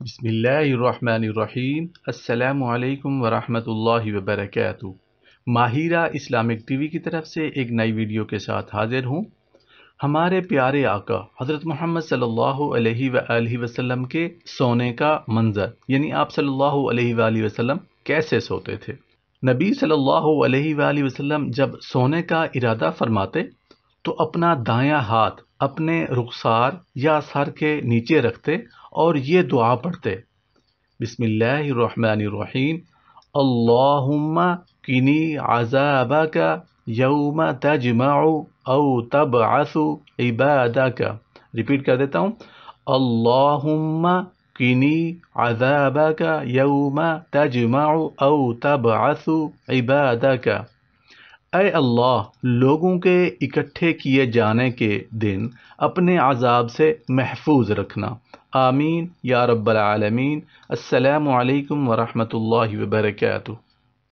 بسم اللہ الرحمن الرحیم۔ السلام علیکم ورحمۃ اللہ وبرکاتہ۔ ماہرہ اسلامک ٹی وی کی طرف سے ایک نئی ویڈیو کے ساتھ حاضر ہوں۔ ہمارے پیارے آقا حضرت محمد صلی اللہ علیہ وآلہ وسلم کے سونے کا منظر یعنی آپ صلی اللہ علیہ وآلہ وسلم کیسے سوتے تھے؟ نبی صلی اللہ علیہ وآلہ وسلم جب سونے کا ارادہ فرماتے تو اپنا دایاں ہاتھ اپنے رخسار یا سر کے نیچے رکھتے اور یہ دعا پڑھتے۔ بسم اللہ الرحمن الرحیم۔ اللہم کنی عذابک یوم تجمع او تبعث عبادک۔ ریپیٹ کر دیتا ہوں۔ اللہم کنی عذابک یوم تجمع او تبعث عبادک۔ اے اللہ، لوگوں کے اکٹھے کیے جانے کے دن اپنے عذاب سے محفوظ رکھنا۔ آمین، یا رب العالمین۔ السلام علیکم ورحمۃ اللہ وبرکاتہ۔